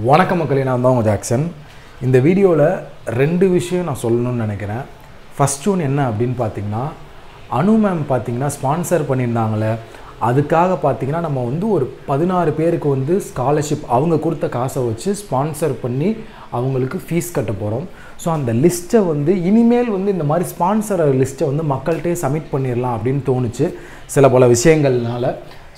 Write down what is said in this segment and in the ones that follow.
வணக்கம் மக்களே நான் தான் உங்கள் ஜாக்சன். இந்த வீடியோவில் ரெண்டு விஷயம் நான் சொல்லணும்னு நினைக்கிறேன். ஃபஸ்ட் ஒன்று என்ன அப்படின்னு பார்த்தீங்கன்னா அனு மேம் பார்த்தீங்கன்னா ஸ்பான்சர் பண்ணியிருந்தாங்களே அதுக்காக பார்த்தீங்கன்னா நம்ம வந்து ஒரு பதினாறு பேருக்கு வந்து ஸ்காலர்ஷிப் அவங்க கொடுத்த காசை வச்சு ஸ்பான்சர் பண்ணி அவங்களுக்கு ஃபீஸ் கட்ட போகிறோம் ஸோ அந்த லிஸ்ட்டை வந்து இனிமேல் வந்து இந்த மாதிரி ஸ்பான்சர் லிஸ்ட்டை வந்து மக்கள்கிட்டே சப்மிட் பண்ணிடலாம் அப்படின்னு தோணுச்சு. சில பல விஷயங்கள்னால.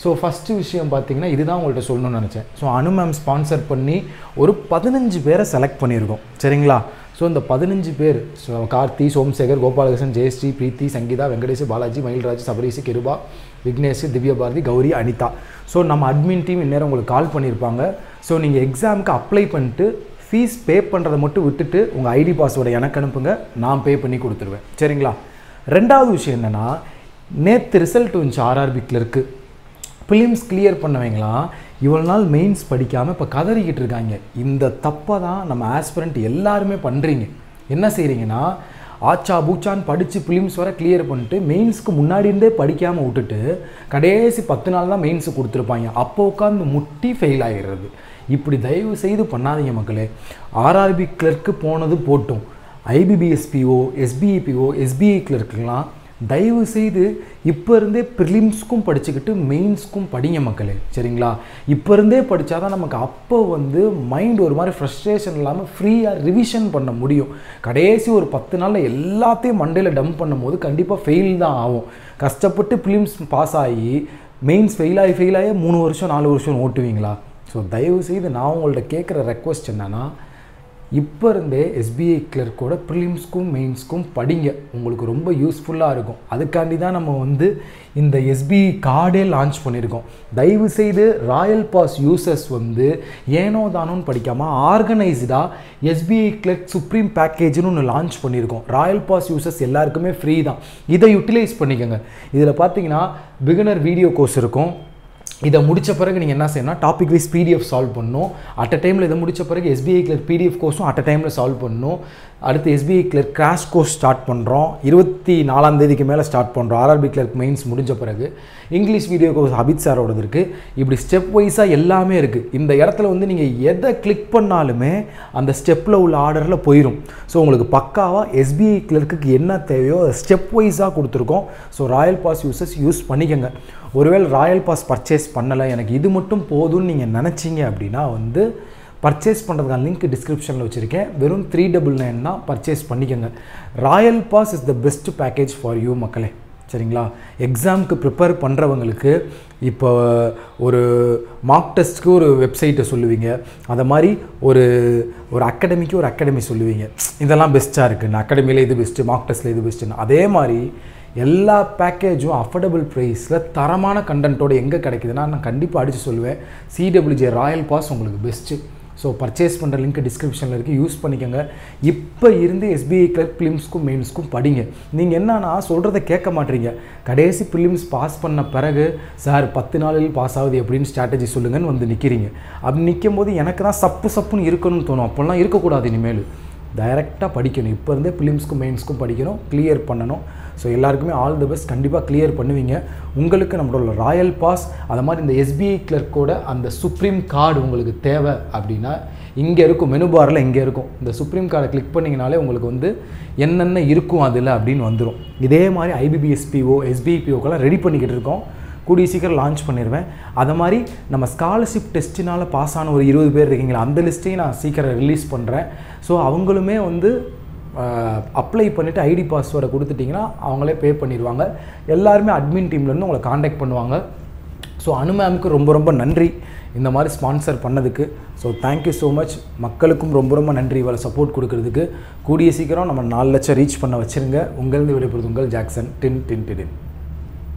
ஸோ ஃபஸ்ட்டு விஷயம் பார்த்தீங்கன்னா இதுதான் உங்கள்கிட்ட சொல்லணும்னு நினச்சேன். ஸோ அனு மேம் ஸ்பான்சர் பண்ணி ஒரு பதினஞ்சு பேரை செலக்ட் பண்ணியிருக்கோம். சரிங்களா? ஸோ இந்த பதினஞ்சு பேர் ஸோ கார்த்தி சோம்சேகர் கோபாலகிருஷ்ணன் ஜெயஸ்ரீ பிரீத்தி சங்கீதா வெங்கடேஷ் பாலாஜி மயில்ராஜ் சபரீஷ் கிருபா விக்னேஷ் திவ்யபாரதி கௌரி அனிதா. ஸோ நம்ம அட்மின் டீம் இந்நேரம் உங்களுக்கு கால் பண்ணியிருப்பாங்க. ஸோ நீங்கள் எக்ஸாமுக்கு அப்ளை பண்ணிட்டு ஃபீஸ் பே பண்ணுறதை மட்டும் விட்டுட்டு உங்கள் ஐடி பாஸ்வேர்டை எனக்கு அனுப்புங்க. நான் பே பண்ணி கொடுத்துருவேன். சரிங்களா? ரெண்டாவது விஷயம் என்னென்னா நேற்று ரிசல்ட் வந்துச்சு ஆர்ஆர்பிக்கில் இருக்குது ஃபிலிம்ஸ் கிளியர் பண்ணவங்களாம் இவ்வளோ நாள் மெயின்ஸ் படிக்காமல் இப்போ கதறிக்கிட்டு இருக்காங்க. இந்த தப்பை தான் நம்ம ஆஸ்பிரண்ட் எல்லாருமே பண்ணுறீங்க என்ன செய்கிறீங்கன்னா ஆச்சா பூச்சான்னு படித்து ஃபிலிம்ஸ் வர கிளியர் பண்ணிட்டு மெயின்ஸ்க்கு முன்னாடி இருந்தே படிக்காமல் விட்டுட்டு கடைசி பத்து நாள் தான் மெயின்ஸு கொடுத்துருப்பாங்க. அப்போ உட்காந்து முட்டி ஃபெயில் ஆகிடுறது இப்படி தயவு செய்து பண்ணாதீங்க மக்களே. ஆர்ஆர்பி கிளர்க்கு போனது போட்டும். ஐபிபிஎஸ்பிஓ எஸ்பிஐபிஓ எஸ்பிஐ கிளர்க்குலாம் தயவு செய்து இப்போ இருந்தே ப்ரிலிம்ஸ்க்கும் படிச்சுக்கிட்டு மெயின்ஸ்க்கும் படிங்க மக்களே சரிங்களா? இப்போ இருந்தே படித்தா தான் நமக்கு அப்போ வந்து மைண்ட் ஒரு மாதிரி ஃப்ரஸ்ட்ரேஷன் இல்லாமல் ஃப்ரீயாக ரிவிஷன் பண்ண முடியும். கடைசி ஒரு பத்து நாளில் எல்லாத்தையும் மண்டையில் டம்ப் பண்ணும்போது கண்டிப்பாக ஃபெயில் தான் ஆகும். கஷ்டப்பட்டு ப்ரிலிம்ஸ் பாஸ் ஆகி மெயின்ஸ் ஃபெயில் ஆகி ஃபெயில் ஆகி மூணு வருஷம் நாலு வருஷம் ஓட்டுவீங்களா? ஸோ தயவு செய்து நான் உங்கள்கிட்ட கேட்குற ரெக்வஸ்ட் என்னென்னா இப்போ இருந்தே எஸ்பிஐ கிளர்க்கோட ப்ரிலிம்ஸ்க்கும் மெயின்ஸ்க்கும் படிங்க. உங்களுக்கு ரொம்ப யூஸ்ஃபுல்லாக இருக்கும். அதுக்காண்டி தான் நம்ம வந்து இந்த எஸ்பிஐ கார்டே லான்ச் பண்ணியிருக்கோம் தயவு செய்து ராயல் பாஸ் யூசர்ஸ் வந்து ஏனோ தானோன்னு படிக்காமல் ஆர்கனைஸ்டாக எஸ்பிஐ கிளர்க் சுப்ரீம் பேக்கேஜ்னு ஒன்று லான்ச் பண்ணியிருக்கோம் ராயல் பாஸ் யூசர்ஸ் எல்லாருக்குமே ஃப்ரீ தான். இதை யூட்டிலைஸ் பண்ணிக்கோங்க. இதில் பார்த்தீங்கன்னா பிகினர் வீடியோ கோர்ஸ் இருக்கும். இதை முடித்த பிறகு நீங்கள் என்ன செய்யணும் டாபிக் வைஸ் பிடிஎஃப் சால்வ் பண்ணணும். அட் அ டைமில் இதை முடித்த பிறகு எஸ்பிஐ கிளர்க் பிடிஎஃப் கோர்ஸும் அட் அ டைமில் சால்வ் பண்ணணும். அடுத்து SBI clerk crash course start பண்ணுறோம் இருபத்தி நாலாம் தேதிக்கு மேலே ஸ்டார்ட் பண்ணுறோம் ஆர்ஆர்பி கிளர்க் மெயின்ஸ் முடிஞ்ச பிறகு இங்கிலீஷ் வீடியோ கோர்ஸ் அபித் சாரோடது இருக்குது இப்படி ஸ்டெப் வைஸாக எல்லாமே இருக்குது இந்த இடத்துல வந்து நீங்கள் எதை கிளிக் பண்ணாலுமே அந்த ஸ்டெப்பில் உள்ள ஆர்டரில் போயிடும் ஸோ உங்களுக்கு பக்காவாக எஸ்பிஐ கிளர்க்குக்கு என்ன தேவையோ அதை ஸ்டெப் வைஸாக கொடுத்துருக்கோம். So royal pass uses use பண்ணிக்கோங்க. ஒருவேளை ராயல் பாஸ் பர்ச்சேஸ் பர்ச்சேஸ் பண்ணலை. எனக்கு இது மட்டும் போதும்னு நீங்கள் நினச்சிங்க அப்படின்னா வந்து பர்ச்சேஸ் பண்ணுறதுக்கான லிங்க் டிஸ்கிரிப்ஷனில் வச்சுருக்கேன். வெறும் த்ரீ டபுள் நைன் தான் பர்ச்சேஸ் பண்ணிக்கோங்க. Royal pass is the best package for you மக்களே. சரிங்களா? எக்ஸாமுக்கு ப்ரிப்பேர் பண்ணுறவங்களுக்கு இப்போ ஒரு மார்க் டெஸ்ட்க்கு ஒரு வெப்சைட்டை சொல்லுவீங்க. அதை மாதிரி ஒரு ஒரு அகாடமிக்கு ஒரு அகாடமி சொல்லுவீங்க. இதெல்லாம் பெஸ்ட்டாக இருக்குன்னு அகாடமியில் இது பெஸ்ட்டு மார்க் டெஸ்ட்டில் இது பெஸ்ட்டுன்னு அதே மாதிரி எல்லா பேக்கேஜும் அஃபோர்டபுள் ப்ரைஸில் தரமான கண்டென்ட்டோட எங்கே கிடைக்குதுன்னா நான் கண்டிப்பாக அடித்து சொல்லுவேன். சிடபிள்யூஜே ராயல் பாஸ் உங்களுக்கு பெஸ்ட்டு ஸோ பர்ச்சேஸ் பண்ணுற லிங்க் டிஸ்கிரிப்ஷனில் இருக்குது யூஸ் பண்ணிக்கோங்க. இப்போ இருந்து எஸ்பிஐ கிளர்க் ப்ரிலிம்ஸ்க்கும் மெயின்ஸ்க்கும் படிங்க. நீங்கள் என்னன்னா சொல்கிறத கேட்க மாட்டீங்க. கடைசி பிலிம்ஸ் பாஸ் பண்ண பிறகு சார் பத்து நாளில் பாஸ் ஆகுது எப்படின்னு ஸ்ட்ராட்டஜி சொல்லுங்கன்னு வந்து நிற்கிறீங்க அப்படி நிற்கும் போது எனக்கு தான் சப்பு சப்புன்னு இருக்கணும்னு தோணும். அப்போல்லாம் இருக்கக்கூடாது இனிமேல். டைரெக்டாக படிக்கணும். இப்போ இருந்தே ஃபிலிம்ஸ்க்கும் மெயின்ஸ்க்கும் படிக்கணும். கிளியர் பண்ணணும். ஸோ எல்லாருக்குமே ஆல் தி பெஸ்ட் கண்டிப்பாக கிளியர் பண்ணுவீங்க. உங்களுக்கு நம்மளோட ராயல் பாஸ் அது மாதிரி இந்த எஸ்பிஐ கிளர்க்கோட அந்த சுப்ரீம் கார்டு உங்களுக்கு தேவை அப்படின்னா இங்கே இருக்கும் மெனு பாரில் இங்கே இருக்கும். இந்த சுப்ரீம் கார்டை கிளிக் பண்ணிங்கனாலே உங்களுக்கு வந்து என்னென்ன இருக்கும் அதில் அப்படின்னு வந்துடும் இதே மாதிரி ஐபிபிஎஸ்பிஓ எஸ்பிஐபிஓக்கெல்லாம் ரெடி பண்ணிக்கிட்டு இருக்கோம். கூடிய சீக்கிரம் லான்ச் பண்ணிடுவேன் அதை மாதிரி நம்ம ஸ்காலர்ஷிப் டெஸ்ட்டினால் பாஸ் ஆன ஒரு இருபது பேர் இருக்கீங்களா அந்த லிஸ்ட்டையும் நான் சீக்கிரம் ரிலீஸ் பண்ணுறேன் ஸோ அவங்களுமே வந்து அப்ளை பண்ணிவிட்டு ஐடி பாஸ்வேர்டை கொடுத்துட்டிங்கன்னா அவங்களே பே பண்ணிடுவாங்க. எல்லாருமே அட்மின் டீம்லேருந்து உங்களை காண்டாக்ட் பண்ணுவாங்க. ஸோ அனு மேமுக்கு ரொம்ப ரொம்ப நன்றி. இந்த மாதிரி ஸ்பான்சர் பண்ணதுக்கு. ஸோ தேங்க்யூ ஸோ மச் மக்களுக்கும் ரொம்ப ரொம்ப நன்றி இவரை சப்போர்ட் கொடுக்கறதுக்கு. கூடிய சீக்கிரம் நம்ம நாலு லட்சம் ரீச் பண்ண வச்சுருங்க. உங்களது விடைபெறுது உங்கள் ஜாக்சன். டின் டின் டின்.